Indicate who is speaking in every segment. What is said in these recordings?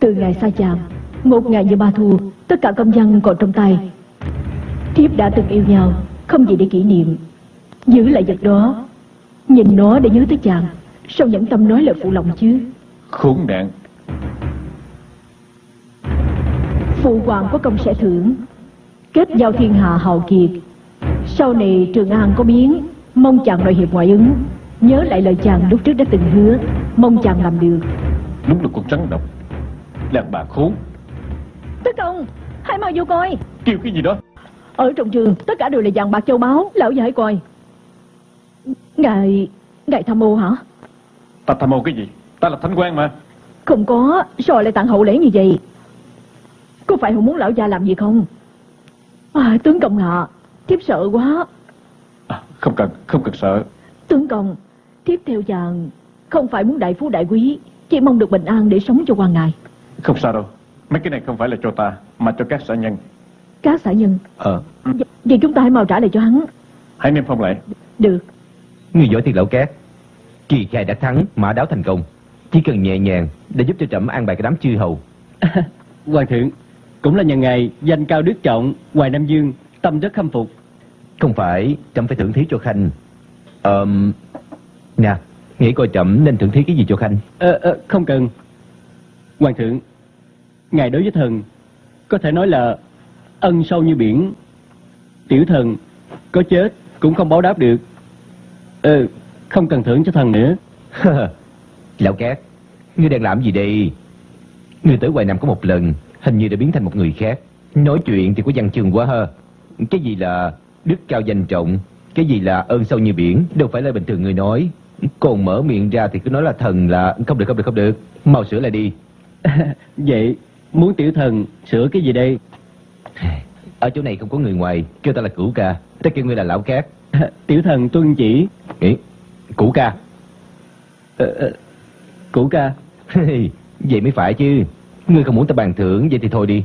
Speaker 1: Từ ngày xa chàng Một ngày như ba thu Tất cả công văn còn trong tay. Thiếp đã từng yêu nhau Không gì để kỷ niệm. Giữ lại vật đó Nhìn nó để nhớ tới chàng Sao nhẫn tâm nói lời phụ lòng chứ?
Speaker 2: Khốn nạn.
Speaker 1: Phụ hoàng có công sẽ thưởng Kết giao thiên hạ hào kiệt. Sau này Trường An có biến Mong chàng nội hiệp ngoại ứng. Nhớ lại lời chàng lúc trước đã từng hứa Mong chàng làm được.
Speaker 2: Đúng là con rắn độc Đàn bà khốn.
Speaker 1: Tất công Hãy mau vô coi.
Speaker 2: Kêu cái gì đó?
Speaker 1: Ở trong trường tất cả đều là vàng bạc châu báu Lão già hãy coi. Ngài Ngài tham mô hả?
Speaker 2: Ta tham mô cái gì? Ta là thánh quan mà.
Speaker 1: Không có Sao lại tặng hậu lễ như vậy? Có phải không muốn lão già làm gì không? À, Tướng công ạ Thiếp sợ quá.
Speaker 2: À, Không cần Không cần sợ.
Speaker 1: Tướng công Thiếp theo chàng Không phải muốn đại phú đại quý Chỉ mong được bình an để sống cho qua ngày
Speaker 2: Không sao đâu. Mấy cái này không phải là cho ta Mà cho các xã nhân.
Speaker 1: Các xã nhân?
Speaker 2: Ờ.
Speaker 1: Vậy- Vậy chúng ta hãy mau trả lại cho hắn.
Speaker 2: Hãy niêm phong lại.
Speaker 1: Được.
Speaker 3: Người giỏi thiệt lão cát. Kỳ khai đã thắng, mã đáo thành công. Chỉ cần nhẹ nhàng để giúp cho trẫm an bài cái đám chư hầu.
Speaker 4: Hoàng thượng, cũng là nhân ngày danh cao đức trọng, Hoài Nam Dương, tâm rất khâm phục.
Speaker 3: Không phải trẫm phải thưởng thí cho khanh. Ờm Nè Nghĩ coi trẫm nên thưởng thí cái gì cho khanh?
Speaker 4: Ờ, ờ, không cần. Hoàng thượng, ngài đối với thần có thể nói là ân sâu như biển. Tiểu thần có chết cũng không báo đáp được. Ờ, không cần thưởng cho thần nữa.
Speaker 3: Lão cát Ngươi đang làm gì đây? Ngươi tới Hoài Nam có một lần Hình như đã biến thành một người khác. Nói chuyện thì có văn chương quá ha. Cái gì là đức cao danh trọng? Cái gì là ơn sâu như biển? Đâu phải là bình thường người nói. Còn mở miệng ra thì cứ nói là thần là Không được không được không được. Mau sửa lại đi.
Speaker 4: Vậy, muốn tiểu thần sửa cái gì đây?
Speaker 3: Ở chỗ này không có người ngoài Kêu ta là cửu ca Ta kêu ngươi là lão cát
Speaker 4: Tiểu thần tuân chỉ.
Speaker 3: Nghĩ Cửu ca
Speaker 4: Ờ, ờ, cũ ca.
Speaker 3: Vậy mới phải chứ Ngươi không muốn ta bàn thưởng Vậy thì thôi đi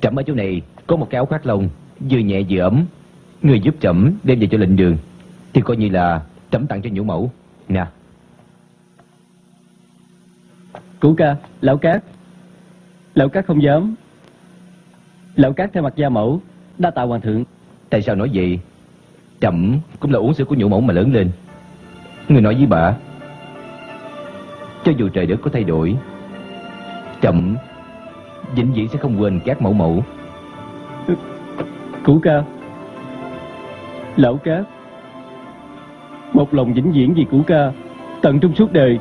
Speaker 3: Trẫm ở chỗ này có một cái áo khoác lông Vừa nhẹ vừa ấm Ngươi giúp trẫm đem về cho lệnh đường Thì coi như là trẫm tặng cho nhũ mẫu Nè
Speaker 4: Cũ ca, lão cát. Lão cát không dám. Lão cát theo mặt gia mẫu, đa tạ hoàng thượng.
Speaker 3: Tại sao nói vậy? Trẫm cũng là uống sữa của nhũ mẫu mà lớn lên. Ngươi nói với bà Cho dù trời đất có thay đổi Trẫm vĩnh viễn sẽ không quên các mẫu mẫu.
Speaker 4: Cũ ca. Lão cát. Một lòng vĩnh viễn vì cũ ca Tận trong suốt đời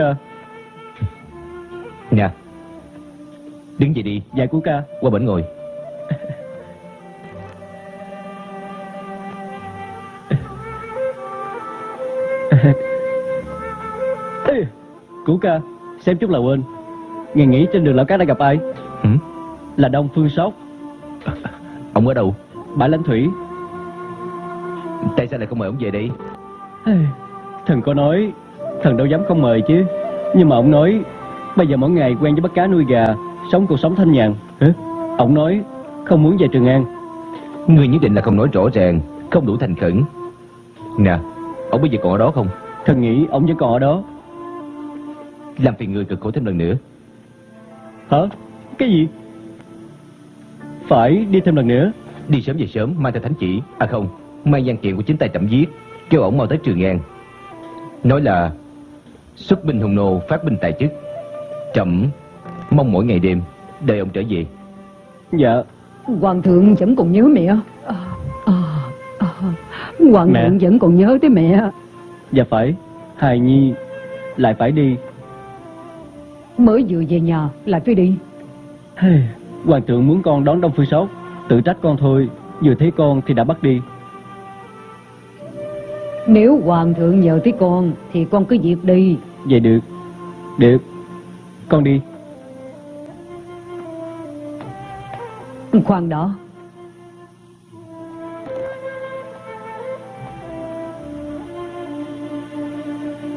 Speaker 4: ca
Speaker 3: Nè Đứng dậy đi
Speaker 4: Dạ cũ ca
Speaker 3: Qua bển ngồi.
Speaker 4: Cũ ca Xem chút là quên. Ngày nghỉ trên đường lão cát đã gặp ai?
Speaker 3: Hử?
Speaker 4: Là Đông Phương Sóc.
Speaker 3: Ông ở đâu?
Speaker 4: Bãi Lãnh Thủy.
Speaker 3: Tại sao lại không mời ông về đây?
Speaker 4: Ê, Thần có nói Thần đâu dám không mời chứ. Nhưng mà ông nói Bây giờ mỗi ngày quen với bắt cá nuôi gà Sống cuộc sống thanh nhàn. Hả? Ông nói không muốn về Trường An.
Speaker 3: Ngươi nhất định là không nói rõ ràng Không đủ thành khẩn. Nè Ông bây giờ còn ở đó không?
Speaker 4: Thần nghĩ ông vẫn còn ở đó.
Speaker 3: Làm phiền người cực khổ thêm lần nữa.
Speaker 4: Hả? Cái gì? Phải đi thêm lần nữa.
Speaker 3: Đi sớm về sớm Mang theo thánh chỉ. À không Mang văn kiện của chính tay trẫm viết Kêu ổng mau tới Trường An. Nói là Xuất binh hùng nô Phát binh tài chức. Trẫm Mong mỗi ngày đêm Đợi ông trở về.
Speaker 4: Dạ.
Speaker 5: Hoàng thượng vẫn còn nhớ mẹ. À, à, à, Hoàng
Speaker 4: Mẹ.
Speaker 5: thượng vẫn còn nhớ tới mẹ.
Speaker 4: Dạ phải. Hài Nhi Lại phải đi.
Speaker 5: Mới vừa về nhà lại phải đi.
Speaker 4: Hey, Hoàng thượng muốn con đón Đông Phương Sóc Tự trách con thôi Vừa thấy con thì đã bắt đi.
Speaker 5: Nếu hoàng thượng nhờ tới con Thì con cứ việc đi
Speaker 4: Vậy được. Được. Con đi.
Speaker 5: Khoan đó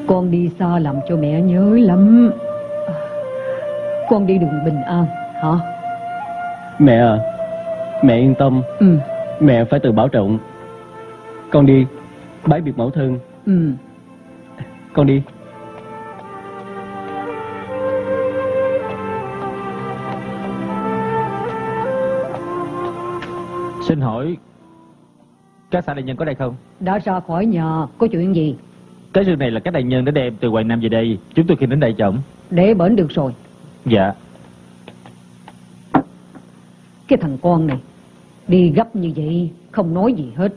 Speaker 5: Con đi xa làm cho mẹ nhớ lắm. Con đi đường bình an hả?
Speaker 4: Mẹ à Mẹ yên tâm.
Speaker 5: Ừ.
Speaker 4: Mẹ phải tự bảo trọng. Con đi Bái biệt mẫu thân.
Speaker 5: Ừ.
Speaker 4: Con đi.
Speaker 6: Xin hỏi Các xã đại nhân có đây không
Speaker 5: Đã ra khỏi nhà, có chuyện gì?
Speaker 6: Cái rừng này là các đại nhân đã đem từ Hoài Nam về đây Chúng tôi khi đến đây chồng
Speaker 5: Để bển được rồi.
Speaker 6: Dạ
Speaker 5: Cái thằng con này, đi gấp như vậy, không nói gì hết.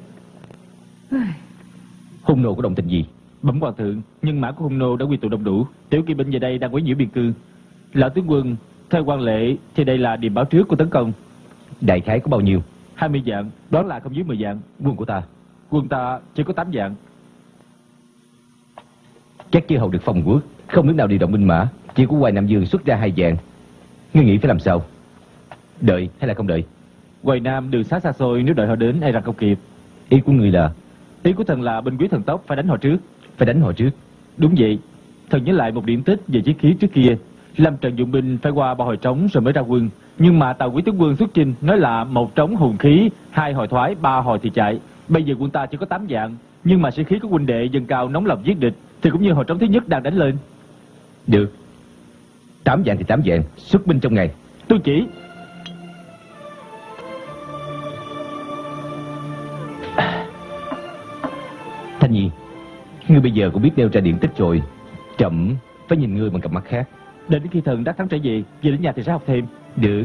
Speaker 3: Hung nô có động tình gì?
Speaker 6: Bẩm hoàng thượng Nhân mã của hung nô đã quy tụ đông đủ Tiểu kỵ binh về đây đang quấy nhiễu biên cương Lão tướng quân Theo quan lệ thì đây là điểm báo trước của tấn công
Speaker 3: Đại khái có bao nhiêu?
Speaker 6: 20 dạng Đoán là không dưới 10 dạng
Speaker 3: Quân của ta.
Speaker 6: Quân ta chỉ có 8 dạng.
Speaker 3: Chắc chưa hầu được phòng quốc Không nước nào điều động binh mã Chỉ có Hoài Nam Dương xuất ra hai dạng. Ngươi nghĩ phải làm sao? Đợi hay là không đợi?
Speaker 6: Hoài Nam đường xá xa xôi Nếu đợi họ đến e rằng không kịp.
Speaker 3: Ý của ngươi là?
Speaker 6: Ý của thần là binh quý thần tốc phải đánh họ trước.
Speaker 3: Phải đánh họ trước.
Speaker 6: Đúng vậy. Thần nhớ lại một điểm tích về chiến khí trước kia. Lâm Trần dụng binh phải qua ba hồi trống rồi mới ra quân Nhưng mà tàu quý tướng quân xuất chinh Nói là một trống hùng khí Hai hồi thoái, ba hồi thì chạy. Bây giờ quân ta chỉ có 8 dạng Nhưng mà sĩ khí của huynh đệ dân cao nóng lòng giết địch Thì cũng như hồi trống thứ nhất đang đánh lên.
Speaker 3: Được. Tám dạng thì tám dạng Xuất binh trong ngày.
Speaker 6: Tôi chỉ.
Speaker 3: Thanh Nhi Ngươi bây giờ cũng biết nêu ra điện tích rồi. Chậm Phải nhìn ngươi bằng cặp mắt khác.
Speaker 6: Đến khi thần đắc thắng trở về Về đến nhà thì sẽ học thêm
Speaker 3: Được.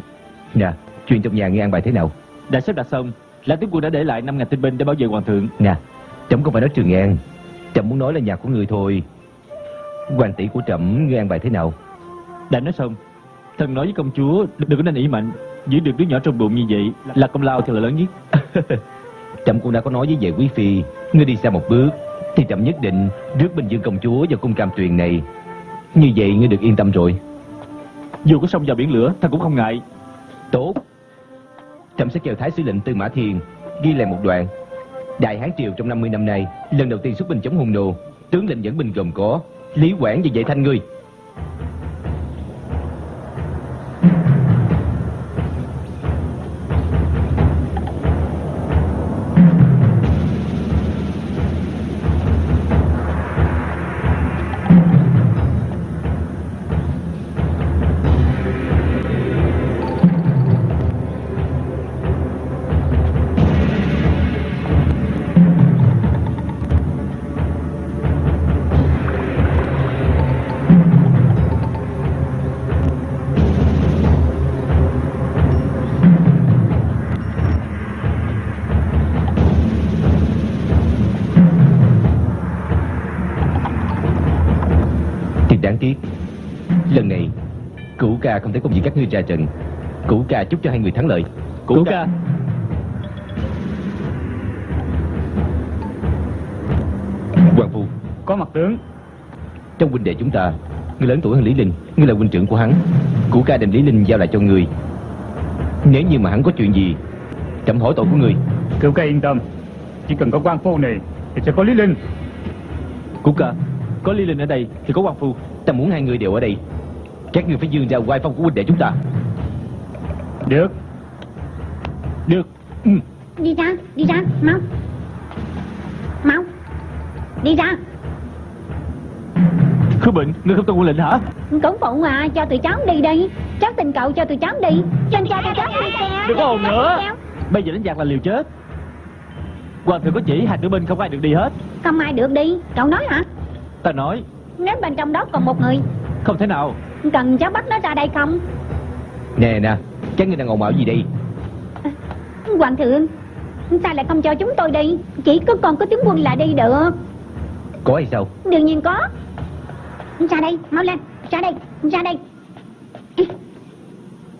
Speaker 3: Nè Chuyện trong nhà ngươi an bài thế nào?
Speaker 6: Đã xếp đặt xong. Lãnh tướng quân đã để lại 5.000 tinh binh để bảo vệ hoàng thượng.
Speaker 3: Nè Trẫm không phải nói Trường An Trẫm muốn nói là nhà của ngươi thôi. Hoàng tỷ của Trẫm ngươi an bài thế nào?
Speaker 6: Đã nói xong. Thần nói với công chúa Đừng có nên ỷ mạnh. Giữ được đứa nhỏ trong bụng như vậy Là công lao thì là lớn nhất.
Speaker 3: Trẫm cũng đã có nói với vệ quý phi Ngươi đi xa một bước Thì Trẫm nhất định rước Bình Dương công chúa vào cung cam tuyền này. Như vậy ngươi được yên tâm rồi
Speaker 6: dù có sông vào biển lửa, ta cũng không ngại.
Speaker 3: Tốt. Trẫm sẽ kêu Thái sứ lệnh Tư Mã Thiên, Ghi lại một đoạn. Đại Hán Triều trong 50 năm nay, Lần đầu tiên xuất binh chống hung nô. Tướng lệnh dẫn binh gồm có Lý Quảng và Vệ Thanh ngươi. Ca không thể cùng với các ngươi ra trận Cửu ca chúc cho hai người thắng lợi.
Speaker 6: Cũ ca.
Speaker 3: Hoàng Phu.
Speaker 2: Có mặt tướng.
Speaker 3: Trong huynh đệ chúng ta Ngươi lớn tuổi hơn Lý Linh Ngươi là huynh trưởng của hắn. Cửu ca đem Lý Linh giao lại cho ngươi Nếu như mà hắn có chuyện gì Chậm hỏi tội của ngươi
Speaker 2: Cựu ca yên tâm. Chỉ cần có quan phu này Thì sẽ có Lý Linh.
Speaker 6: Cũ ca Có Lý Linh ở đây thì có quan phu.
Speaker 3: Ta muốn hai người đều ở đây Các ngươi phải dương ra oai phong của huynh đệ chúng ta.
Speaker 2: Được.
Speaker 6: Được.
Speaker 7: Đi ra đi ra mau. Mau. Đi ra.
Speaker 6: Khứ bệnh Ngươi không tuân quân lệnh hả?
Speaker 7: Cẩn phụng à cho tụi cháu đi đi. Cháu tình cậu cho tụi cháu đi. Cho cha tụi cháu đi. Kìa
Speaker 6: Đừng có ồn nữa. Bây giờ đánh giặc là liều chết. Hoàng thượng có chỉ hai nữ binh không ai được đi hết.
Speaker 7: Không ai được đi. Cậu nói hả?
Speaker 6: Ta nói.
Speaker 7: Nếu bên trong đó còn một người
Speaker 6: Không thể nào.
Speaker 7: Cần cháu bắt nó ra đây không?
Speaker 3: Nè nè Các ngươi đang ồn ào gì đây
Speaker 7: hoàng thượng sao lại không cho chúng tôi đi. Chỉ có con có tướng quân là đi được.
Speaker 3: Có hay sao?
Speaker 7: Đương nhiên có. Ra đây mau lên. Ra đây ra đây.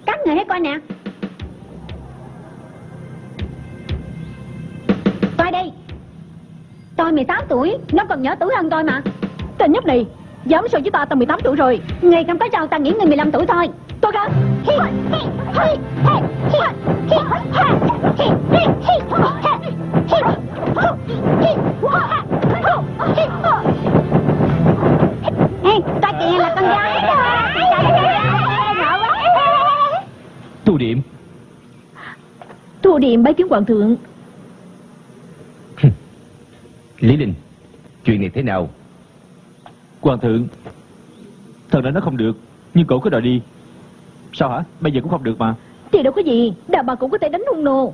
Speaker 7: Các người hãy coi nè. Tôi đi. Tôi 16 tuổi nó còn nhỏ tuổi hơn tôi mà.
Speaker 1: Tên nhóc này Dám so với ta tao 18 tuổi rồi
Speaker 7: Ngày không có rau ta nghĩ người 15 tuổi thôi
Speaker 1: Tôi ra
Speaker 7: Ê, ta kìa là con gái
Speaker 3: Thu điểm
Speaker 1: Thu điện bái kiến hoàng thượng
Speaker 3: Lý Linh Chuyện này thế nào
Speaker 6: Hoàng thượng Thần đã nói không được Nhưng cổ cứ đòi đi. Sao hả? Bây giờ cũng không được mà.
Speaker 1: Thì đâu có gì Đàn bà cũng có thể đánh hung nô.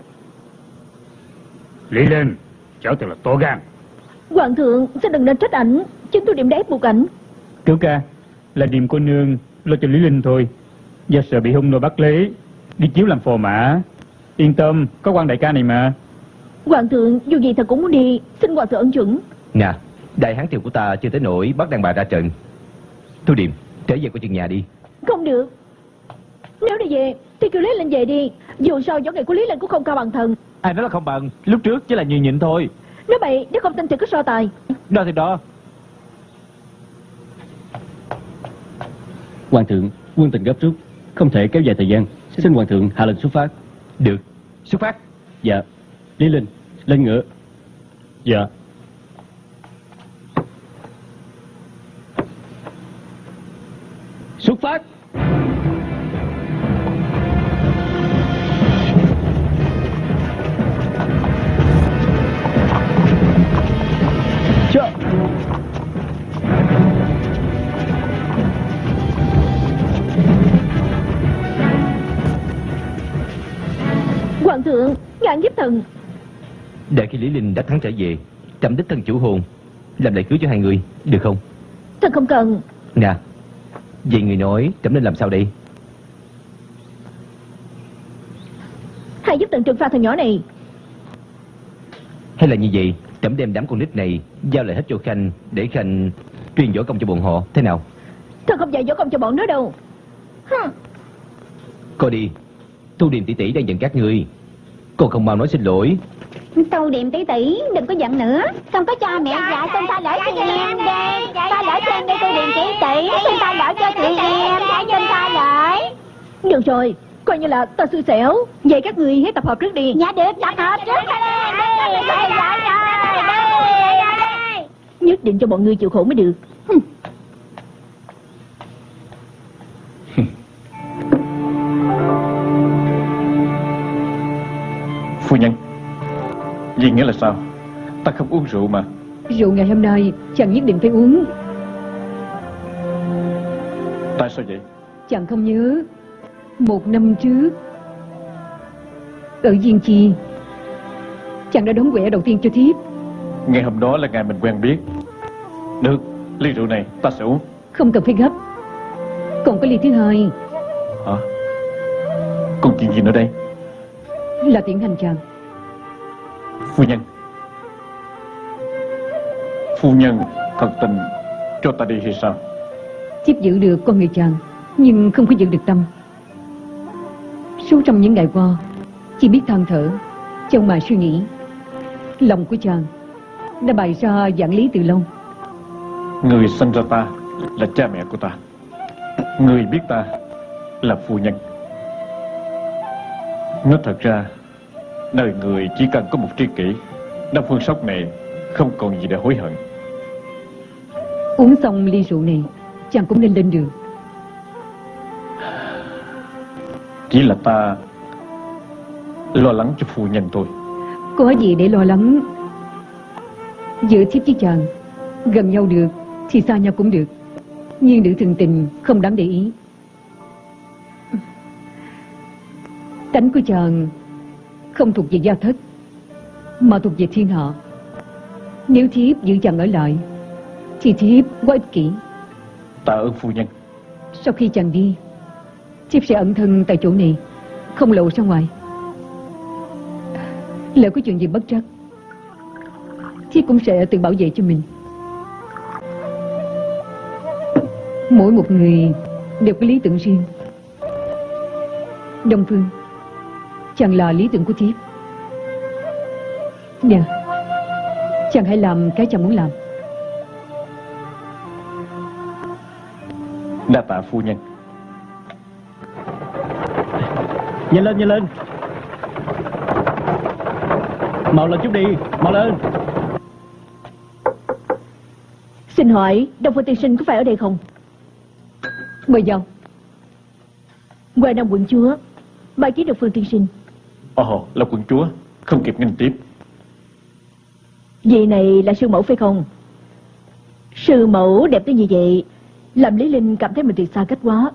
Speaker 8: Lý Linh Cháu thật là to gan.
Speaker 1: Hoàng thượng Xin đừng nên trách ảnh. Chúng tôi điểm đã ép buộc ảnh.
Speaker 8: Cứu ca Là điềm cô nương Lo cho Lý Linh thôi. Do sợ bị hung nô bắt lấy Đi chiếu làm phò mã. Yên tâm Có quan đại ca này mà.
Speaker 1: Hoàng thượng dù gì thật cũng muốn đi. Xin hoàng thượng ân chuẩn.
Speaker 3: Nè Đại hán triều của ta chưa tới nỗi bắt đàn bà ra trận. Thu Điềm Trở về của chừng nhà đi.
Speaker 1: Không được. Nếu đi về Thì kêu Lý Linh về đi. Dù sao võ nghệ của Lý Linh cũng không cao bằng thần.
Speaker 6: Ai nói là không bằng? Lúc trước chỉ là nhường nhịn thôi.
Speaker 1: Nếu vậy nếu không tin thì cứ so tài.
Speaker 6: Đó thì đó.
Speaker 4: Hoàng thượng, quân tình gấp rút, không thể kéo dài thời gian. Xin hoàng thượng hạ lệnh xuất phát.
Speaker 3: Được. Xuất phát.
Speaker 4: Dạ. Lý Linh, lên ngựa.
Speaker 8: Dạ
Speaker 1: thượng Ngạn giúp thần.
Speaker 3: Đợi khi Lý Linh đã thắng trở về Trẫm đích thân chủ hồn Làm lễ cưới cho hai người Được không?
Speaker 1: Thần không cần.
Speaker 3: Nè Vậy người nói trẫm nên làm sao đây?
Speaker 1: Hãy giúp thần trừng phạt thằng nhỏ này.
Speaker 3: Hay là như vậy Trẫm đem đám con nít này Giao lại hết cho Khanh Để Khanh truyền võ công cho bọn họ Thế nào?
Speaker 1: Thần không dạy võ công cho bọn nó đâu. Hừ.
Speaker 3: Coi đi Thu Điềm tỷ tỷ đang giận các ngươi Cô không mau nói xin lỗi.
Speaker 7: Tô điểm tỷ tỷ đừng có giận nữa. Không có cha mẹ dạy xin tha lỗi chị em đi. Tha lỗi cho em đi tô điểm tỷ tỷ Xin tha lỗi cho chị em Hãy xin tha lỗi
Speaker 1: Được rồi Coi như là ta xui xẻo. Vậy các người hãy tập hợp trước đi.
Speaker 7: Dạ được tập hợp trước đi Đi. Đi dạ Đi
Speaker 1: Nhất định cho bọn ngươi chịu khổ mới được
Speaker 2: Vì nghĩa là sao? Ta không uống rượu mà.
Speaker 5: Rượu ngày hôm nay chàng nhất định phải uống.
Speaker 2: Tại sao vậy?
Speaker 5: Chàng không nhớ. Một năm trước Ở Diên Chi Chàng đã đóng quẻ đầu tiên cho thiếp.
Speaker 2: Ngày hôm đó là ngày mình quen biết. Được Ly rượu này ta sẽ uống.
Speaker 5: Không cần phải gấp. Còn có ly thứ hai.
Speaker 2: Hả? Còn chuyện gì nữa đây?
Speaker 5: Là tiễn hành chàng
Speaker 2: Phu nhân. Phu nhân thật tình Cho ta đi hay sao?
Speaker 5: Thiếp giữ được con người chàng Nhưng không có giữ được tâm. Suốt trong những ngày qua Chỉ biết than thở Trong mà suy nghĩ. Lòng của chàng Đã bày ra dạng lý từ lâu.
Speaker 2: Người sinh ra ta Là cha mẹ của ta. Người biết ta Là phu nhân. Nói thật ra Đời người chỉ cần có một tri kỷ Năm phương sóc này Không còn gì để hối hận.
Speaker 5: Uống xong ly rượu này Chàng cũng nên lên đường.
Speaker 2: Chỉ là ta Lo lắng cho phu nhân thôi.
Speaker 5: Có gì để lo lắng? Giữa thiếp với chàng Gần nhau được Thì xa nhau cũng được. Nhưng nữ thường tình không đáng để ý. Tánh của chàng Không thuộc về gia thất Mà thuộc về thiên hạ Nếu thiếp giữ chàng ở lại Thì thiếp quá ích kỷ.
Speaker 2: Tạ ơn phu nhân.
Speaker 5: Sau khi chàng đi Thiếp sẽ ẩn thân tại chỗ này Không lộ ra ngoài. Lỡ có chuyện gì bất trắc Thiếp cũng sẽ tự bảo vệ cho mình. Mỗi một người đều có lý tưởng riêng. Đông Phương Chàng là lý tưởng của thiếp Nè Chàng hãy làm cái chàng muốn làm.
Speaker 2: Đa tạ phu nhân.
Speaker 4: Nhanh lên, nhanh lên. Mau lên chút đi, mau lên.
Speaker 1: Xin hỏi Đông Phương Tiên Sinh có phải ở đây không?
Speaker 5: Mời vào.
Speaker 1: Ngoài Nam quận chúa Bài kiến Đông Phương Tiên Sinh
Speaker 2: Ồ là quận chúa Không kịp nghênh tiếp.
Speaker 1: Vị này là sư mẫu phải không? Sư mẫu đẹp tới như vậy Làm Lý Linh cảm thấy mình thiệt xa cách quá.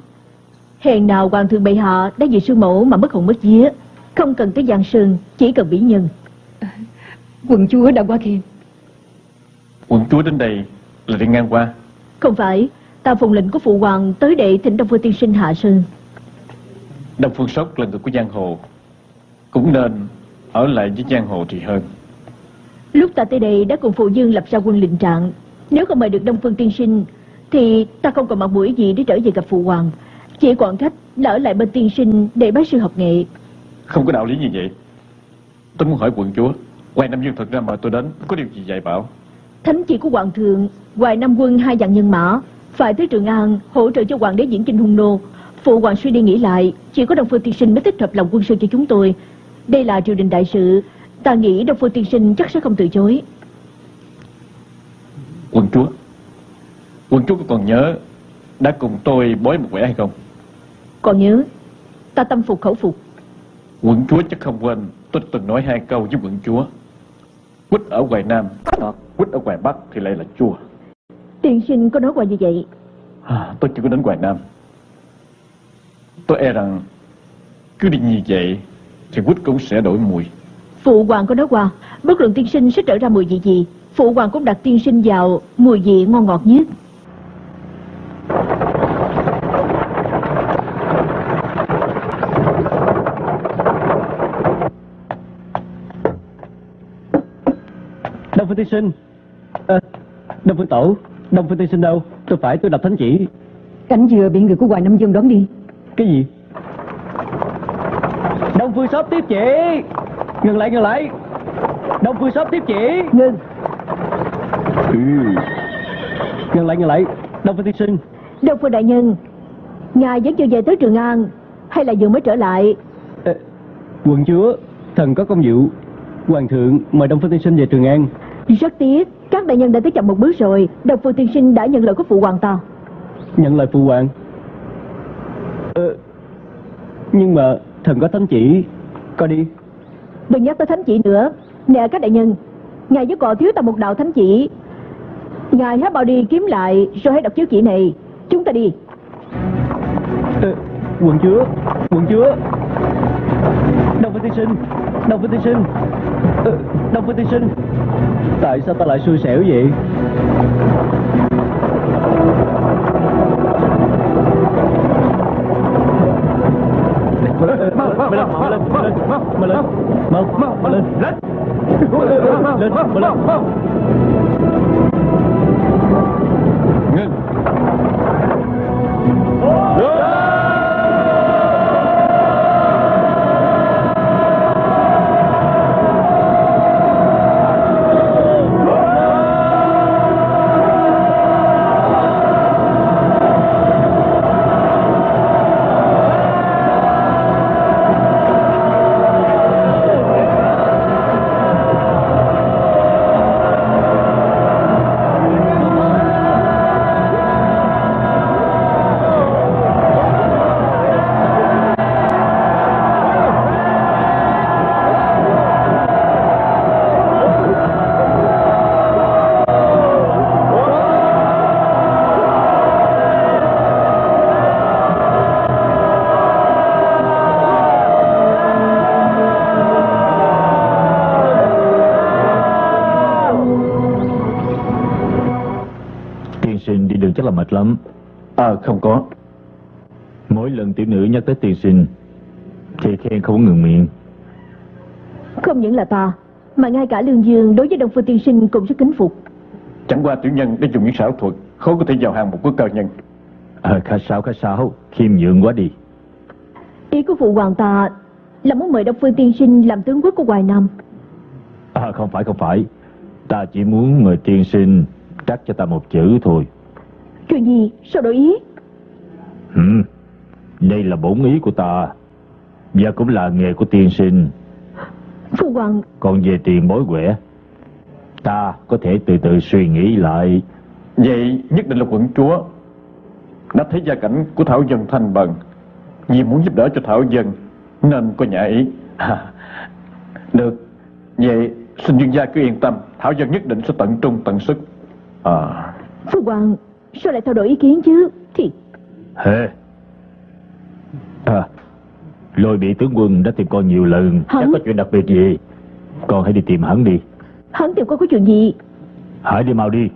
Speaker 1: Hèn nào hoàng thượng bệ hạ Đã vì sư mẫu mà mất hồn mất vía Không cần tới giang sơn Chỉ cần bỉ nhân.
Speaker 5: Quận chúa đã quá khen
Speaker 2: Quận chúa đến đây là đi ngang qua.
Speaker 1: Không phải Ta phụng lệnh của phụ hoàng Tới để thỉnh Đông Phương Tiên Sinh hạ sơn.
Speaker 2: Đông Phương Sóc là người của giang hồ Cũng nên ở lại với giang hồ thì hơn.
Speaker 1: Lúc ta tới đây đã cùng phụ dương lập ra quân lệnh trạng. Nếu không mời được Đông Phương Tiên Sinh Thì ta không còn mặt mũi gì để trở về gặp phụ hoàng. Chỉ còn cách là ở lại bên tiên sinh Để bái sư học nghệ.
Speaker 2: Không có đạo lý như vậy. Tôi muốn hỏi quận chúa Hoài Nam Dương thật ra mời tôi đến Có điều gì dạy bảo?
Speaker 1: Thánh chỉ của hoàng thượng Hoài Nam quân hai vạn nhân mã Phải tới Trường An hỗ trợ cho hoàng đế diễn kinh hung nô. Phụ hoàng suy đi nghĩ lại Chỉ có Đông Phương Tiên Sinh mới thích hợp lòng quân sư cho chúng tôi Đây là triều đình đại sự. Ta nghĩ Đông Phương Tiên Sinh chắc sẽ không từ chối.
Speaker 2: Quận chúa Quận chúa còn nhớ Đã cùng tôi bói một quẻ hay không?
Speaker 1: Còn nhớ. Ta tâm phục khẩu phục.
Speaker 2: Quận chúa chắc không quên Tôi từng nói hai câu với quận chúa. Quýt ở Hoài Nam Quýt ở Hoài Bắc thì lại là chua.
Speaker 1: Tiên sinh có nói qua như vậy?
Speaker 2: À, Tôi chưa có đến Hoài Nam. Tôi e rằng Cứ đi như vậy Thì quýt cũng sẽ đổi mùi.
Speaker 1: Phụ hoàng có nói qua Bất luận tiên sinh sẽ trở ra mùi vị gì Phụ hoàng cũng đặt tiên sinh vào Mùi vị ngon ngọt nhất.
Speaker 4: Đông Phương Tiên Sinh à, Đông Phương Tổ Đông Phương Tiên Sinh đâu? Tôi phải tôi đọc thánh chỉ.
Speaker 5: Cảnh vừa bị người của Hoài Nam Dương đón đi.
Speaker 4: Cái gì Đông Phương Shop tiếp chỉ. Ngừng lại ngừng lại. Đông Phương Shop tiếp chỉ.
Speaker 1: Ngừng.
Speaker 4: Ừ. Ngừng lại ngừng lại. Đông Phương Tiên Sinh.
Speaker 1: Đông Phương Đại Nhân Ngài vẫn chưa về tới Trường An Hay là vừa mới trở lại?
Speaker 4: À, Quận chúa Thần có công vụ. Hoàng thượng mời Đông Phương Tiên Sinh về Trường An.
Speaker 1: Rất tiếc Các đại nhân đã tới chậm một bước rồi. Đông Phương Tiên Sinh đã nhận lời của phụ hoàng ta.
Speaker 4: Nhận lời phụ hoàng. Ờ, Nhưng mà thần có thánh chỉ Coi đi.
Speaker 1: Đừng nhắc tới thánh chỉ nữa. Nè các đại nhân Ngài vẫn còn thiếu ta một đạo thánh chỉ. Ngài hãy bảo đi kiếm lại Rồi hãy đọc chiếu chỉ này. Chúng ta đi.
Speaker 4: Ờ, Quận chúa Quận chúa Đông Phương Tiên Sinh Đông Phương Tiên Sinh Đông Phương Tiên Sinh Tại sao ta lại xui xẻo vậy
Speaker 1: cả Lương Dương đối với Đông Phương Tiên Sinh cũng rất kính phục.
Speaker 2: Chẳng qua tiểu nhân đã dùng những xảo thuật Khó có thể vào hàng một quốc cao nhân.
Speaker 6: Ờ khá sao khá sao Khiêm nhượng quá đi.
Speaker 1: Ý của phụ hoàng ta Là muốn mời Đông Phương Tiên Sinh làm tướng quốc của Hoài Nam.
Speaker 6: À không phải không phải. Ta chỉ muốn mời tiên sinh Trắc cho ta một chữ thôi.
Speaker 1: Chuyện gì? Sao đổi ý?
Speaker 6: Ừ. Đây là bổn ý của ta. Và cũng là nghề của tiên sinh Còn về tiền bối quẻ Ta có thể từ từ suy nghĩ lại.
Speaker 2: Vậy nhất định là quận chúa Đã thấy gia cảnh của Thảo Dân thanh bần Vì muốn giúp đỡ cho Thảo Dân Nên có nhã ý. À, Được. Vậy xin dương gia cứ yên tâm Thảo Dân nhất định sẽ tận trung tận sức. À,
Speaker 1: Phu Hoàng Sao lại thay đổi ý kiến chứ? Thì
Speaker 9: Hề À Lôi bị tướng quân đã tìm con nhiều lần. Chắc
Speaker 1: Hắn?
Speaker 9: có chuyện đặc biệt gì? Con hãy đi tìm hắn đi.
Speaker 1: Hắn tìm con có chuyện gì?
Speaker 9: Hãy đi mau đi.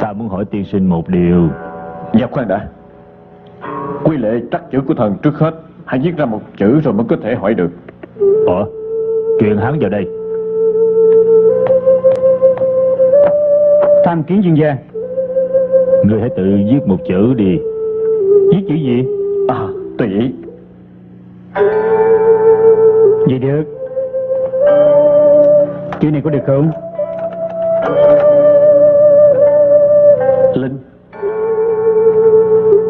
Speaker 9: Ta muốn hỏi tiên sinh một điều.
Speaker 2: Dạ khoan đã. Quy lệ trắc chữ của thần trước hết. Hãy viết ra một chữ rồi mới có thể hỏi được.
Speaker 9: Ủa? Chuyện hắn vào đây
Speaker 8: Tham kiến chuyên gia.
Speaker 9: Ngươi hãy tự viết một chữ đi.
Speaker 8: Viết chữ gì?
Speaker 2: À tùy ý.
Speaker 8: Vậy được. Chữ này có được không?
Speaker 2: Linh.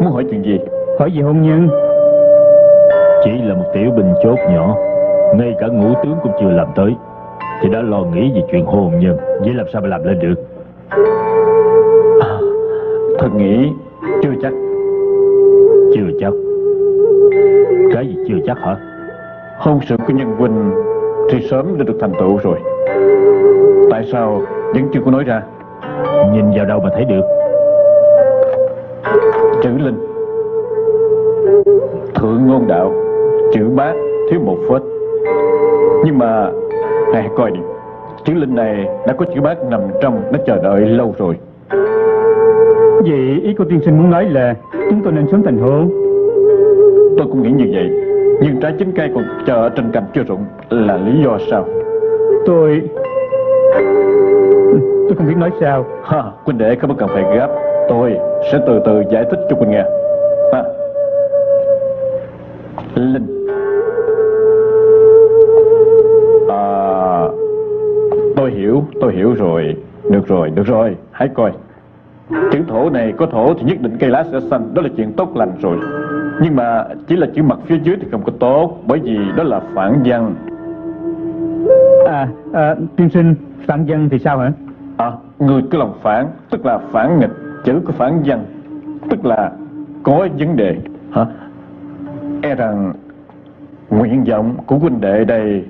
Speaker 2: Muốn hỏi chuyện gì?
Speaker 8: Hỏi về hôn nhân?
Speaker 9: Chỉ là một tiểu binh chốt nhỏ. Ngay cả ngũ tướng cũng chưa làm tới. Thì đã lo nghĩ về chuyện hôn nhân. Vậy làm sao mà làm lên được
Speaker 2: à, nghĩ chưa chắc.
Speaker 9: Chưa chắc. Cái gì chưa chắc hả?
Speaker 2: Hôn sự của nhân huynh Thì sớm đã được thành tựu rồi. Tại sao vẫn chưa có nói ra?
Speaker 9: Nhìn vào đâu mà thấy được?
Speaker 2: Chữ Linh. Thượng ngôn đạo Chữ bát thiếu một phết. Nhưng mà Hãy coi đi. Chữ Linh này đã có chữ bát nằm trong Đã chờ đợi lâu rồi.
Speaker 8: Vậy ý cô tiên sinh muốn nói là Chúng tôi nên sớm thành hôn.
Speaker 2: Tôi cũng nghĩ như vậy Nhưng trái chín cây còn chờ ở trên cành chưa rụng Là lý do sao?
Speaker 8: Tôi Tôi không biết nói sao.
Speaker 2: Ha, Huynh đệ không cần phải gấp. Tôi sẽ từ từ giải thích cho Huynh nghe tôi hiểu rồi. Được rồi, được rồi, hãy coi. Chữ thổ này có thổ thì nhất định cây lá sẽ xanh. Đó là chuyện tốt lành rồi. Nhưng mà chỉ là chữ mặt phía dưới thì không có tốt Bởi vì đó là phản văn.
Speaker 8: À, à tiên sinh Phản dân thì sao hả?
Speaker 2: À, người cứ lòng phản, tức là phản nghịch, chữ của phản văn, tức là có vấn đề. Hả? E rằng nguyện vọng của huynh đệ đây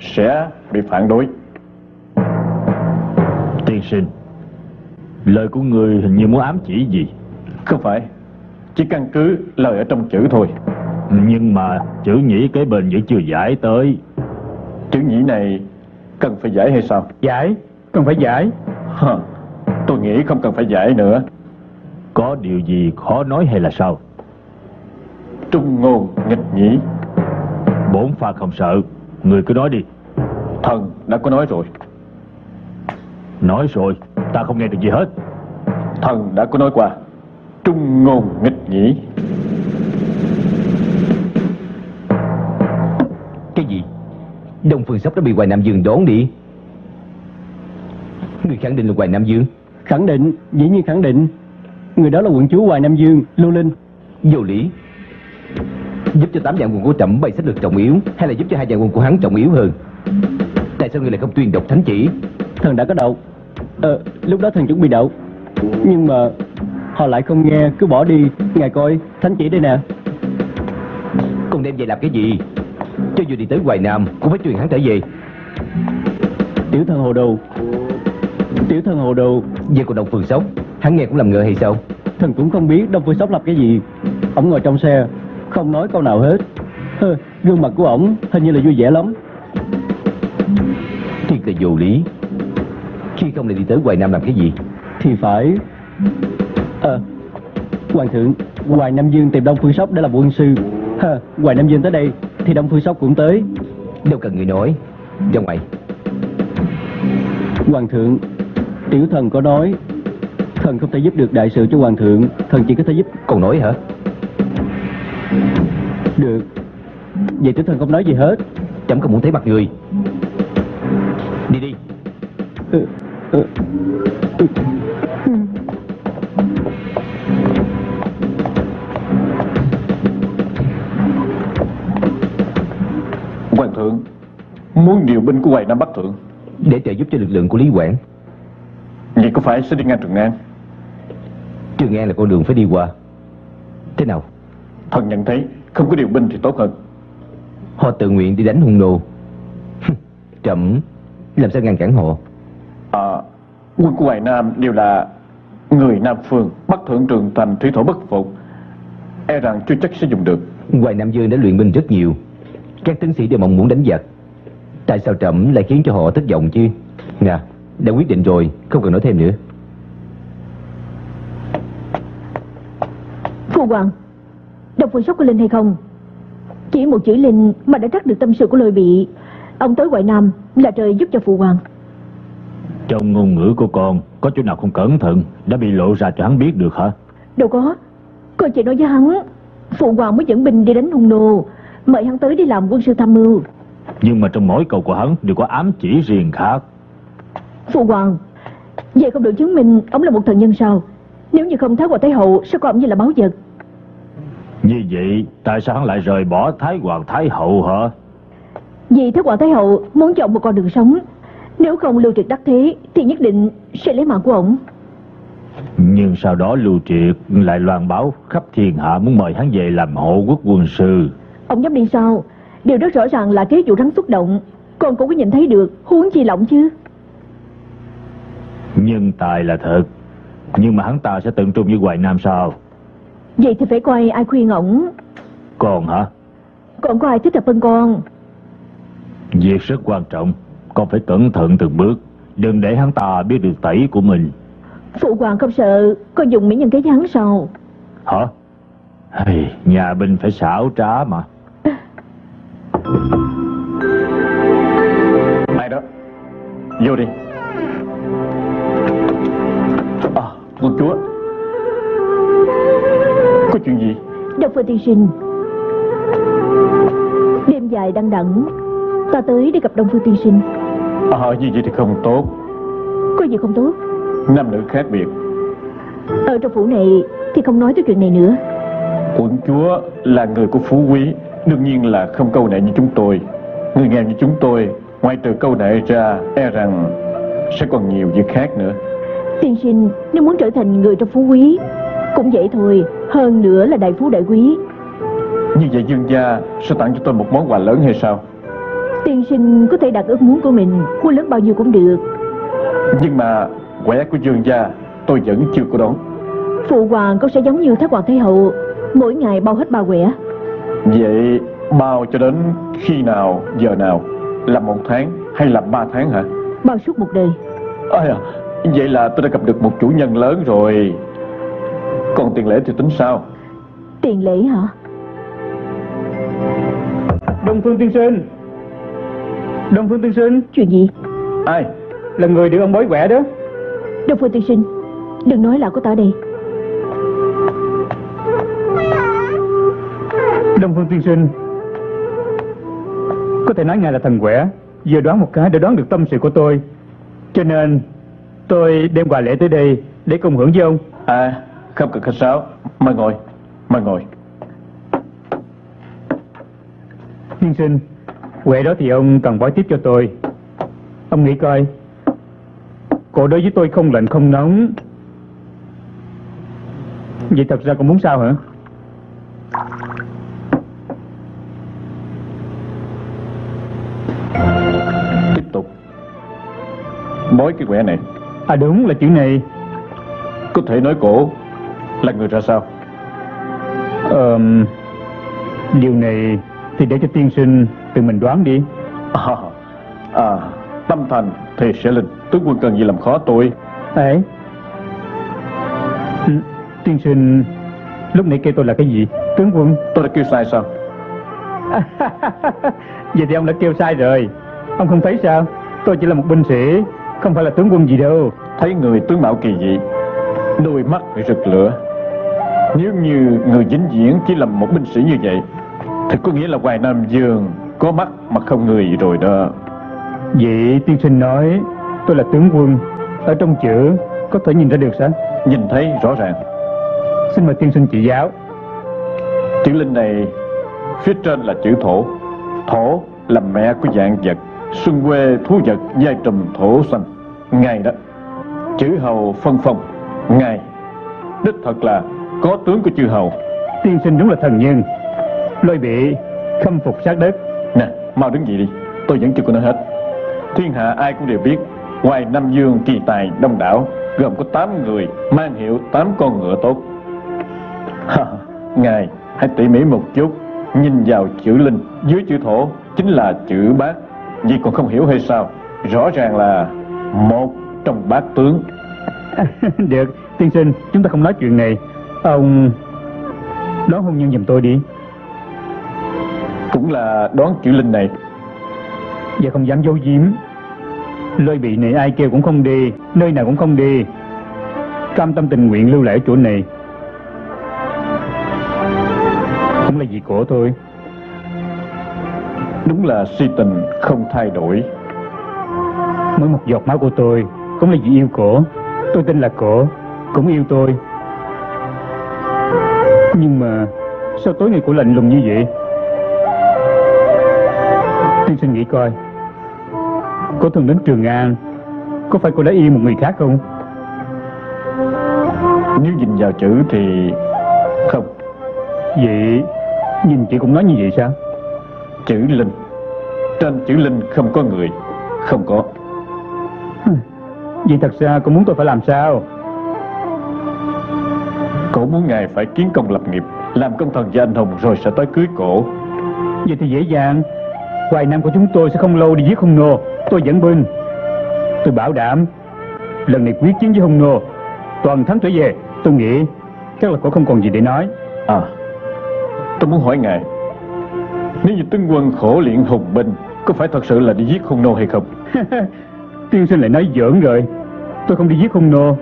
Speaker 2: sẽ bị phản đối.
Speaker 9: Sinh Lời của người hình như muốn ám chỉ gì
Speaker 2: Không phải, chỉ căn cứ lời ở trong chữ thôi.
Speaker 9: Nhưng mà chữ nhĩ kế bên vẫn chưa giải tới
Speaker 2: Chữ nhĩ này cần phải giải hay sao?
Speaker 8: Giải Cần phải giải
Speaker 2: Hả? Tôi nghĩ không cần phải giải nữa.
Speaker 9: Có điều gì khó nói hay là sao
Speaker 2: Trung ngôn nghịch nhĩ,
Speaker 9: Bổn pha không sợ Người cứ nói đi
Speaker 2: thần đã có nói rồi.
Speaker 9: Nói rồi Ta không nghe được gì hết.
Speaker 2: Thần đã có nói qua. Trung ngôn nghịch nhĩ.
Speaker 3: Cái gì? Đông Phương Sóc đã bị Hoài Nam Dương đón đi. Người khẳng định là Hoài Nam Dương.
Speaker 4: Khẳng định, dĩ nhiên khẳng định. Người đó là quận chúa Hoài Nam Dương, Lưu Linh.
Speaker 3: Vô lý. Giúp cho tám vạn quân của trẫm bày sách lược trọng yếu Hay là giúp cho hai vạn quân của hắn trọng yếu hơn? Tại sao người lại không tuyên độc thánh chỉ?
Speaker 4: Thần đã có đậu Ờ, lúc đó thần chuẩn bị đậu. Nhưng mà họ lại không nghe, cứ bỏ đi. Ngài coi, thánh chỉ đây nè.
Speaker 3: Còn đem về làm cái gì? Cho dù đi tới Hoài Nam Cũng phải truyền hắn trở về.
Speaker 4: Tiểu thần hồ đồ. Tiểu thần hồ đồ.
Speaker 3: Về còn Đông Phương Sóc Hắn nghe cũng làm ngờ hay sao?
Speaker 4: Thần cũng không biết Đông Phương Sóc làm cái gì. Ông ngồi trong xe Không nói câu nào hết. Hơ, gương mặt của ổng hình như là vui vẻ lắm.
Speaker 3: Thiệt là vô lý Khi không lại đi tới Hoài Nam làm cái gì?
Speaker 4: Thì phải. Ờ Hoàng thượng Hoài Nam Dương tìm Đông Phương Sóc để làm quân sư. Hơ, Hoài Nam Dương tới đây Thì Đông Phương Sóc cũng tới.
Speaker 3: Đâu cần người nói. Ra ngoài.
Speaker 4: Hoàng thượng Tiểu thần có nói Thần không thể giúp được đại sự cho hoàng thượng Thần chỉ có thể giúp.
Speaker 3: Còn nói hả?
Speaker 4: Được. Vậy tiểu thần không nói gì hết.
Speaker 3: Chấm không muốn thấy mặt người
Speaker 2: Hoàng thượng, muốn điều binh của Hoài Nam Bắc Thượng,
Speaker 3: Để trợ giúp cho lực lượng của Lý Quảng.
Speaker 2: Vậy có phải sẽ đi ngang Trường An?
Speaker 3: Trường An là con đường phải đi qua. Thế nào?
Speaker 2: Thần nhận thấy không có điều binh thì tốt hơn.
Speaker 3: Họ tự nguyện đi đánh hung nô. Trẫm Làm sao ngăn cản họ
Speaker 2: À, quân của Hoài Nam đều là người Nam Phương, Bắc Thượng Trường Thành, Thủy Thổ bất phục. E rằng chưa chắc sẽ dùng được.
Speaker 3: Hoài Nam Dương đã luyện binh rất nhiều. Các tướng sĩ đều mong muốn đánh giặc. Tại sao trẫm lại khiến cho họ thất vọng chứ? Nè Đã quyết định rồi Không cần nói thêm nữa.
Speaker 1: Phu Hoàng Đông Phương Sóc có linh hay không? Chỉ một chữ linh mà đã trắc được tâm sự của lôi bị Ông tới Hoài Nam là trời giúp cho Phụ Hoàng
Speaker 9: Trong ngôn ngữ của con Có chỗ nào không cẩn thận Đã bị lộ ra cho hắn biết được hả?
Speaker 1: Đâu có. Con chỉ nói với hắn Phụ Hoàng mới dẫn binh đi đánh hung nô Mời hắn tới đi làm quân sư tham mưu.
Speaker 9: Nhưng mà trong mỗi câu của hắn Đều có ám chỉ riêng khác.
Speaker 1: Phụ Hoàng Vậy không được chứng minh ông là một thần nhân sao? Nếu như không Thái Hoàng Thái Hậu Sao coi ông như là báo vật.
Speaker 9: Như vậy Tại sao hắn lại rời bỏ Thái Hoàng Thái Hậu hả?
Speaker 1: Vì Thái Hoàng Thái Hậu muốn chọn một con đường sống Nếu không lưu triệt đắc thế Thì nhất định sẽ lấy mạng của ông
Speaker 9: Nhưng sau đó Lưu Triệt lại loan báo khắp thiên hạ muốn mời hắn về làm hộ quốc quân sư.
Speaker 1: Ông dám đi sao? Điều rất rõ ràng là kế vụ rắn xuất động. Con cũng có nhìn thấy được Huống chi lỏng chứ?
Speaker 9: Nhân tài là thật, nhưng mà hắn ta sẽ tận trung với Hoài Nam sao?
Speaker 1: Vậy thì phải coi ai khuyên ổng.
Speaker 9: Còn hả?
Speaker 1: Còn có ai thích hợp hơn con?
Speaker 9: Việc rất quan trọng, con phải cẩn thận từng bước, đừng để hắn ta biết được tẩy của mình.
Speaker 1: Phụ hoàng không sợ Con dùng mỹ nhân kế với hắn sao
Speaker 9: Hả? Hey, nhà binh phải xảo trá mà.
Speaker 2: Ai đó? Vô đi. À, quân chúa. Có chuyện gì?
Speaker 1: Đông Phương tiên sinh Đêm dài đăng đẳng Ta tới để gặp Đông Phương tiên sinh
Speaker 2: À, như vậy thì không tốt.
Speaker 1: Có gì không tốt?
Speaker 2: Nam nữ khác biệt.
Speaker 1: Ở trong phủ này Thì không nói tới chuyện này nữa.
Speaker 2: Quận chúa là người của phú quý Đương nhiên là không câu nệ như chúng tôi. Người nghèo như chúng tôi Ngoài trừ câu nệ ra E rằng sẽ còn nhiều việc khác nữa.
Speaker 1: Tiên sinh nếu muốn trở thành người trong phú quý Cũng vậy thôi Hơn nữa là đại phú đại quý.
Speaker 2: Như vậy dương gia sẽ tặng cho tôi một món quà lớn hay sao
Speaker 1: Tiên sinh có thể đặt ước muốn của mình Mua lớn bao nhiêu cũng được.
Speaker 2: Nhưng mà quẻ của dương gia Tôi vẫn chưa có đón.
Speaker 1: Phụ hoàng có sẽ giống như Thái Hoàng Thái Hậu Mỗi ngày bao hết ba quẻ.
Speaker 2: Vậy bao cho đến khi nào Giờ nào? Là một tháng hay là ba tháng hả?
Speaker 1: Bao suốt một đời.
Speaker 2: À, Vậy là tôi đã gặp được một chủ nhân lớn rồi. Còn tiền lễ thì tính sao?
Speaker 1: Tiền lễ hả?
Speaker 8: Đông Phương Tiên Sinh Đông Phương Tiên Sinh.
Speaker 1: Chuyện gì?
Speaker 2: Ai?
Speaker 8: Là người được ông bói quẻ đó.
Speaker 1: Đông Phương tiên sinh Đừng nói là có ta đây.
Speaker 8: Đông Phương Tiên Sinh Có thể nói ngài là thần quẻ Vừa đoán một cái đã đoán được tâm sự của tôi. Cho nên Tôi đem quà lễ tới đây Để cùng hưởng với ông.
Speaker 2: À không cần khách sáo. Mời ngồi Mời ngồi.
Speaker 8: Tiên sinh Quẻ đó thì ông cần bói tiếp cho tôi. Ông nghĩ coi Cô đối với tôi không lạnh không nóng. Vậy thật ra còn muốn sao hả?
Speaker 2: Tiếp tục. Bói cái quẻ này.
Speaker 8: À đúng là chữ này.
Speaker 2: Có thể nói cổ Là người ra sao?
Speaker 8: Ờm, Điều này Thì để cho tiên sinh tự mình đoán đi.
Speaker 2: À, à tâm thành thì sẽ linh Tướng quân cần gì làm khó tôi.
Speaker 8: Ấy Ừ, Tiên sinh Lúc nãy kêu tôi là cái gì? Tướng quân.
Speaker 2: Tôi đã kêu sai sao?
Speaker 8: Vậy thì ông đã kêu sai rồi. Ông không thấy sao? Tôi chỉ là một binh sĩ Không phải là tướng quân gì đâu.
Speaker 2: Thấy người tướng mạo kỳ dị Đôi mắt rực lửa. Nếu như người vĩnh viễn chỉ là một binh sĩ như vậy Thì có nghĩa là Hoài Nam Dương Có mắt mà không người rồi đó.
Speaker 8: Vậy tiên sinh nói Tôi là tướng quân. Ở trong chữ Có thể nhìn ra được sao?
Speaker 2: Nhìn thấy rõ ràng.
Speaker 8: Xin mời tiên sinh chỉ giáo.
Speaker 2: Chữ linh này Phía trên là chữ thổ. Thổ là mẹ của dạng vật. Xuân quê thú vật giai trùm thổ xanh. Ngày đó. Chữ hầu phân phong. Ngày Đích thật là có tướng của chư hầu.
Speaker 8: Tiên sinh đúng là thần nhân. Lôi bị khâm phục sát đất
Speaker 2: mau đứng dậy đi Tôi vẫn chưa có nói hết Thiên hạ ai cũng đều biết Ngoài Nam Dương kỳ tài đông đảo Gồm có 8 người Mang hiệu 8 con ngựa tốt Ha, Ngài hãy tỉ mỉ một chút Nhìn vào chữ linh Dưới chữ thổ chính là chữ bát Vì còn không hiểu hay sao Rõ ràng là một trong bát tướng
Speaker 8: Được, tiên sinh, chúng ta không nói chuyện này. Ông đón hôn nhân giùm tôi đi.
Speaker 2: Cũng là đoán chữ linh này
Speaker 8: Và không dám giấu giếm. Lôi bị này ai kêu cũng không đi, nơi nào cũng không đi. Cam tâm tình nguyện lưu lại ở chỗ này. Cũng là vì cổ thôi.
Speaker 2: Đúng là si tình không thay đổi
Speaker 8: Mỗi một giọt máu của tôi cũng là vì yêu cổ. Tôi tin là cổ cũng yêu tôi. Nhưng mà sao tối ngày cổ lạnh lùng như vậy? Tiên sinh nghĩ coi. Cô thường đến Trường An Có phải cô đã yêu một người khác không?
Speaker 2: Nếu nhìn vào chữ thì không
Speaker 8: Vậy Nhìn chị cũng nói như vậy sao?
Speaker 2: Chữ linh Trên chữ linh không có người Không có
Speaker 8: Vậy thật ra cô muốn tôi phải làm sao?
Speaker 2: Cổ muốn ngài phải kiến công lập nghiệp Làm công thần với anh hùng rồi sẽ tới cưới cổ
Speaker 8: Vậy thì dễ dàng Hoài Nam của chúng tôi sẽ không lâu đi giết hung nô. Tôi dẫn binh. Tôi bảo đảm Lần này quyết chiến với hung nô. Toàn thắng trở về. Tôi nghĩ Chắc là cổ không còn gì để nói.
Speaker 2: À Tôi muốn hỏi ngài Nếu như tướng quân khổ luyện hùng binh Có phải thật sự là đi giết hung nô hay không?
Speaker 8: Tiên sinh lại nói giỡn rồi. Tôi không đi giết hung nô.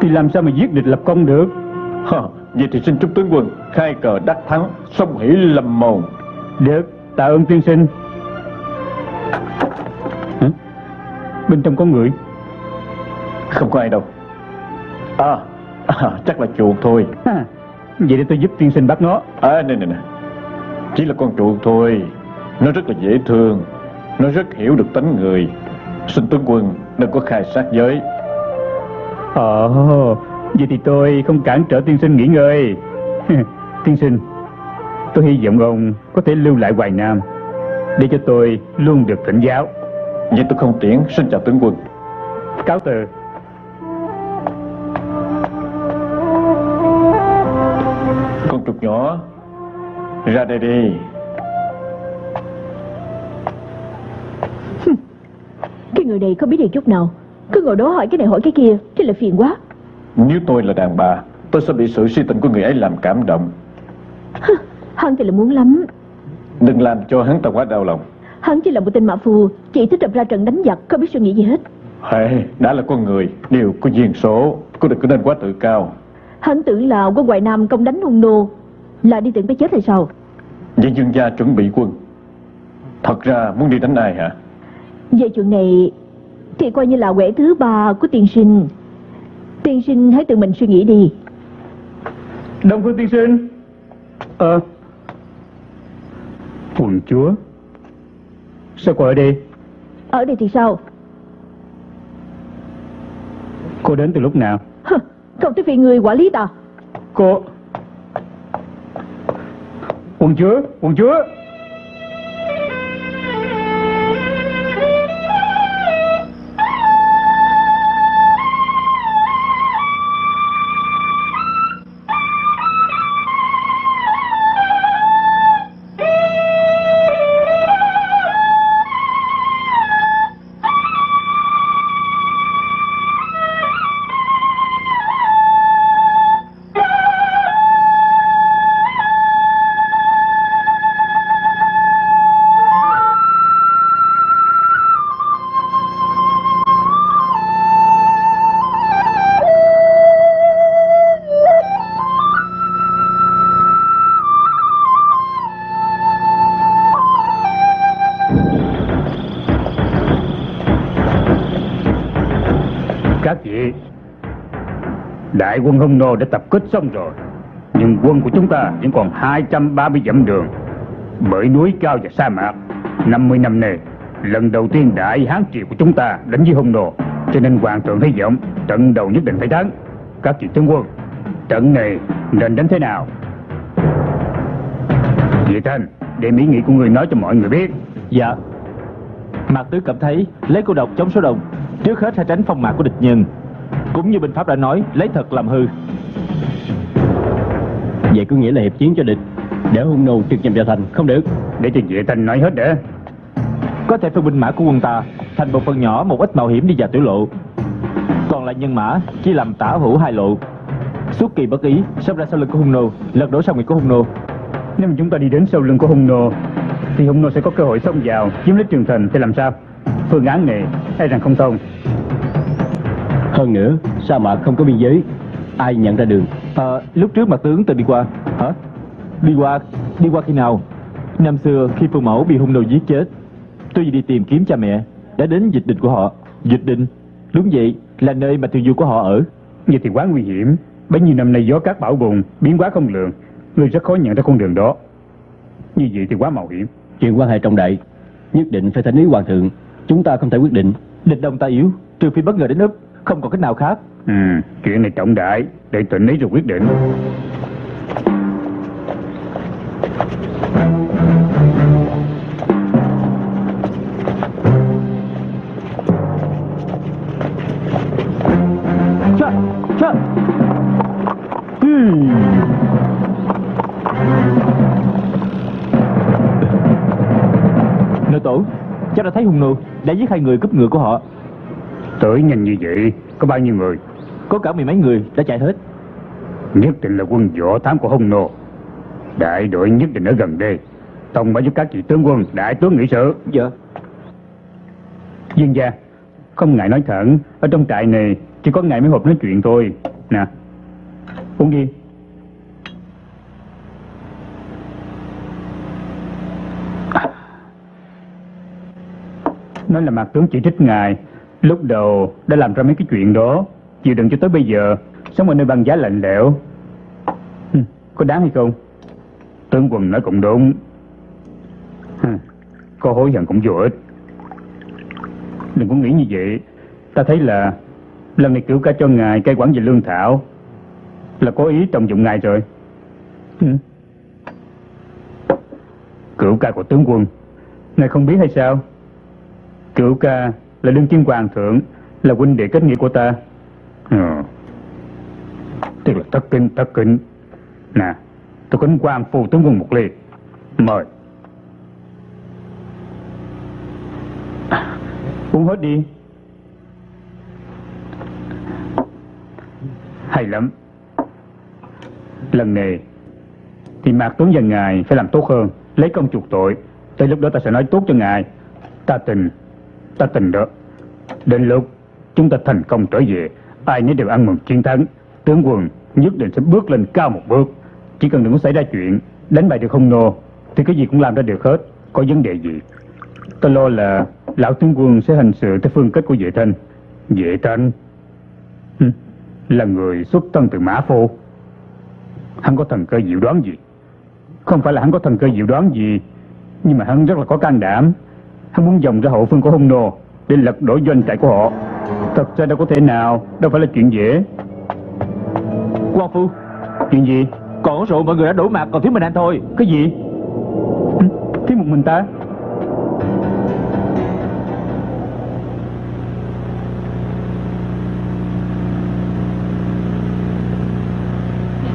Speaker 8: Thì làm sao mà giết địch lập công được?
Speaker 2: Vậy thì xin chúc tướng quân Khai cờ đắc thắng Sông hỷ lâm môn
Speaker 8: Được Tạ ơn tiên sinh. Hả? Bên trong có người.
Speaker 2: Không có ai đâu. À, à chắc là chuột thôi.
Speaker 8: Ha. Vậy để tôi giúp tiên sinh bắt nó
Speaker 2: À nè nè nè. Chỉ là con chuột thôi. Nó rất là dễ thương. Nó rất hiểu được tánh người. Xin tướng quân đừng có khai sát giới.
Speaker 8: Ồ Vậy thì tôi không cản trở tiên sinh nghỉ ngơi. Tiên sinh Tôi hy vọng ông có thể lưu lại Hoài Nam Để cho tôi luôn được thỉnh giáo.
Speaker 2: Vậy tôi không tiễn Xin chào tướng quân.
Speaker 8: Cáo từ.
Speaker 2: Con chuột nhỏ Ra đây đi.
Speaker 1: Cái người này không biết điều chút nào. Cứ ngồi đó hỏi cái này hỏi cái kia Thế là phiền quá.
Speaker 2: Nếu tôi là đàn bà Tôi sẽ bị sự si tình của người ấy làm cảm động
Speaker 1: Hắn thì là muốn lắm.
Speaker 2: Đừng làm cho hắn ta quá đau lòng.
Speaker 1: Hắn chỉ là một tên mã phu Chỉ thích đập ra trận đánh giặc Không biết suy nghĩ gì hết.
Speaker 2: Hệ, đã là con người Đều có duyên số Cô đừng có nên quá tự cao.
Speaker 1: Hắn tưởng là quân Hoài Nam công đánh hung nô Là đi tưởng tới chết hay sao?
Speaker 2: Vậy dương gia chuẩn bị quân. Thật ra muốn đi đánh ai hả?
Speaker 1: Về chuyện này Thì coi như là quẻ thứ ba của tiên sinh. Tiên sinh hãy tự mình suy nghĩ đi.
Speaker 8: Đông Phương tiên sinh. Ờ Quần chúa. Sao cô ở đây?
Speaker 1: Ở đây thì sao?
Speaker 8: Cô đến từ lúc nào?
Speaker 1: Hừ, Không tới phiền người quản lý ta.
Speaker 8: Cô. Quần chúa Quần chúa Đại quân Hung Nô đã tập kết xong rồi. Nhưng quân của chúng ta vẫn còn 230 dặm đường. Bởi núi cao và sa mạc 50 năm nay, Lần đầu tiên đại hán triều của chúng ta đánh với Hung Nô. Cho nên hoàng thượng hy vọng Trận đầu nhất định phải thắng. Các vị tướng quân, Trận này nên đánh thế nào? Vị Thanh, để mỹ nghị của người nói cho mọi người biết.
Speaker 6: Dạ. Mạc Tứ cảm thấy lấy cô độc chống số đông Trước hết hãy tránh phong mạc của địch nhân. Cũng như binh pháp đã nói Lấy thật làm hư.
Speaker 4: Vậy có nghĩa là hiệp chiến cho địch Để hung nô trực nhằm vào thành Không được.
Speaker 8: Để cho vệ thanh nói hết đã.
Speaker 6: Có thể phân binh mã của quân ta Thành một phần nhỏ một ít mạo hiểm đi vào tiểu lộ. Còn lại nhân mã Chỉ làm tả hữu hai lộ. Suốt kỳ bất ý Xông ra sau lưng của hung nô Lật đổ sau nguyệt của hung nô.
Speaker 8: Nếu mà chúng ta đi đến sau lưng của hung nô thì hung nô sẽ có cơ hội xông vào chiếm lấy trường thành thì làm sao? Phương án này e rằng không thông
Speaker 4: Hơn nữa sa mạc không có biên giới? Ai nhận ra đường
Speaker 6: Ờ, lúc trước mặt tướng từng đi qua. Hả? Đi qua, đi qua khi nào? Năm xưa khi phụ mẫu bị hung nô giết chết Tôi đi tìm kiếm cha mẹ Đã đến dịch định của họ. Dịch định, đúng vậy, là nơi mà thường du của họ ở.
Speaker 8: Vậy thì quá nguy hiểm. Bấy nhiêu năm nay gió cát bão bùng biến hóa không lường. Người rất khó nhận ra con đường đó. Như vậy thì quá mạo hiểm.
Speaker 4: Chuyện quan hệ trọng đại Nhất định phải thỉnh ý hoàng thượng. Chúng ta không thể quyết định.
Speaker 6: Địch đông ta yếu, trừ phi bất ngờ đến úp Không còn cách nào khác.
Speaker 8: Ừ, chuyện này trọng đại để tỉnh ấy rồi quyết định.
Speaker 6: Chà, chà. Nội tổ, cháu đã thấy hung nô đã giết hai người cướp ngựa của họ
Speaker 8: tới nhanh như vậy có bao nhiêu người?
Speaker 6: Có cả mười mấy người đã chạy hết.
Speaker 8: Nhất định là quân võ thám của hung nô. Đại đội nhất định ở gần đây. Thông báo cho các vị tướng quân đại tướng nghị sự.
Speaker 6: Dạ.
Speaker 8: Dương gia không ngại nói thẳng. Ở trong trại này chỉ có ngài mới hộp nói chuyện thôi. Nè. Uống đi. Nói là mạc tướng chỉ trích ngài lúc đầu đã làm ra mấy cái chuyện đó chịu đựng cho tới bây giờ sống ở nơi băng giá lạnh lẽo. Hừ, có đáng hay không? Tướng quân nói cũng đúng. Hừ, có hối hận cũng vô ích. Đừng có nghĩ như vậy. Ta thấy là lần này cửu ca cho ngài cai quản về lương thảo. Là có ý trọng dụng ngài rồi. Cửu ca của tướng quân ngài không biết hay sao? Cửu ca là đương kim hoàng thượng, là huynh đệ kết nghĩa của ta. Ừ. tức là thất kinh thất kinh nè, tôi kính quan phu tướng quân một ly. Mời. Uống hết đi. Hay lắm. Lần này, thì mạc tướng và ngài phải làm tốt hơn. Lấy công chuộc tội. Tới lúc đó ta sẽ nói tốt cho ngài. Ta tình ta tin đó đến lúc chúng ta thành công trở về, ai nấy đều ăn mừng chiến thắng. Tướng quân nhất định sẽ bước lên cao một bước. Chỉ cần đừng có xảy ra chuyện, đánh bại được hung nô thì cái gì cũng làm ra được hết. Có vấn đề gì, ta lo là lão tướng quân sẽ hành sự theo phương cách của vệ thanh. Vệ thanh? Là người xuất thân từ mã phô hắn có thần cơ dự đoán gì? Không phải là hắn có thần cơ dự đoán gì, nhưng mà hắn rất là có can đảm hắn muốn dòng ra hậu phương của hung nô để lật đổ doanh trại của họ. Thật ra đâu có thể nào đâu phải là chuyện dễ.
Speaker 6: Quan phu
Speaker 8: chuyện gì?
Speaker 6: Còn rượu mọi người đã đổ mạc còn thiếu mình anh thôi.
Speaker 8: Cái gì? Thiếu một mình ta?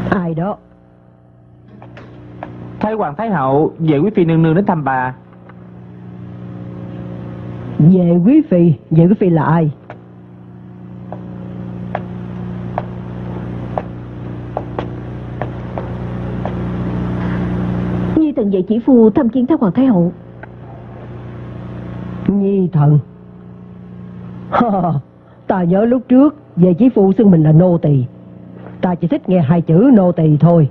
Speaker 10: Ai đó?
Speaker 6: Thái hoàng thái hậu về quý phi nương nương đến thăm bà
Speaker 10: Về quý phi Về quý phi là ai?
Speaker 1: Nhi thần dạy chỉ phu thăm kiến Thái Hoàng Thái Hậu.
Speaker 10: Nhi thần? Ta nhớ lúc trước Về chỉ phụ xưng mình là nô tỳ. Ta chỉ thích nghe hai chữ nô tỳ thôi.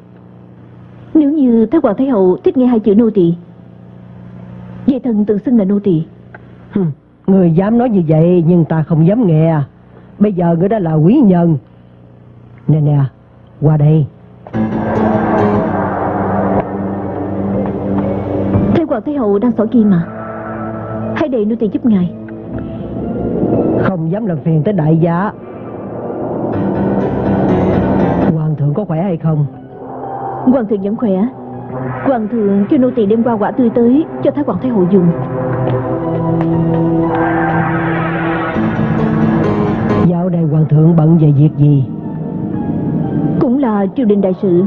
Speaker 1: Nếu như Thái Hoàng Thái Hậu thích nghe hai chữ nô tỳ Vậy thần tự xưng là nô tỳ
Speaker 10: Người dám nói như vậy Nhưng ta không dám nghe. Bây giờ người đã là quý nhân. Nè nè Qua đây.
Speaker 1: Thái Hoàng Thái Hậu đang sỏi kim mà. Hãy để nô tỳ giúp ngài.
Speaker 10: Không dám làm phiền tới đại gia. Hoàng thượng có khỏe hay không?
Speaker 1: Hoàng thượng vẫn khỏe. Hoàng thượng cho nô tỳ đem qua quả tươi tới Cho Thái Hoàng Thái Hậu dùng
Speaker 10: hoàng thượng bận về việc gì?
Speaker 1: Cũng là triều đình đại sự.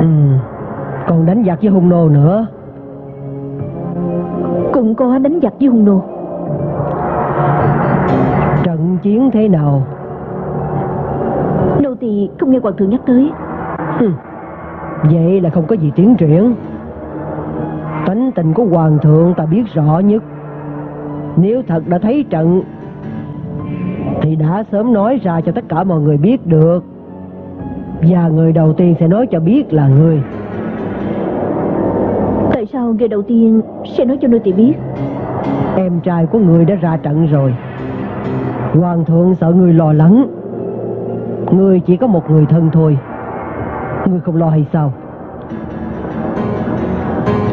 Speaker 10: Ừ Còn đánh giặc với hung nô nữa.
Speaker 1: Cũng có đánh giặc với hung nô.
Speaker 10: Trận chiến thế nào?
Speaker 1: Nô tỳ không nghe hoàng thượng nhắc tới.
Speaker 10: Hừ, Vậy là không có gì tiến triển. Tánh tình của hoàng thượng ta biết rõ nhất. Nếu thật đã thấy trận Thì đã sớm nói ra cho tất cả mọi người biết được. Và người đầu tiên sẽ nói cho biết là người.
Speaker 1: Tại sao người đầu tiên sẽ nói cho nô tỳ biết?
Speaker 10: Em trai của người đã ra trận rồi. Hoàng thượng sợ người lo lắng. Người chỉ có một người thân thôi. Người không lo hay sao?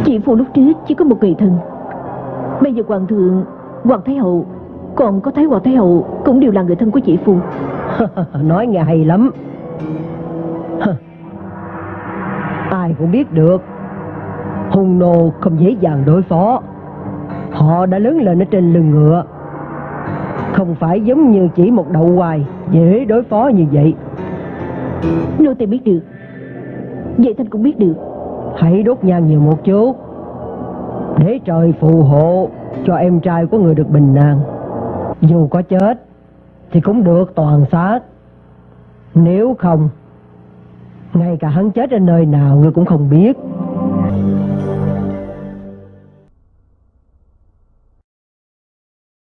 Speaker 1: Chị phụ lúc trước chỉ có một người thân. Bây giờ hoàng thượng Hoàng Thái Hậu Còn có Thái Hoàng Thái Hậu Cũng đều là người thân của chị phụ
Speaker 10: Nói nghe hay lắm. Ai cũng biết được Hung nô không dễ dàng đối phó. Họ đã lớn lên ở trên lưng ngựa. Không phải giống như chỉ một đậu hoài Dễ đối phó như vậy.
Speaker 1: Nô tỳ biết được. Vậy Thanh cũng biết được.
Speaker 10: Hãy đốt nhang nhiều một chút. Để trời phù hộ Cho em trai của người được bình an dù có chết, Thì cũng được toàn xác. Nếu không, Ngay cả hắn chết ở nơi nào, Người cũng không biết.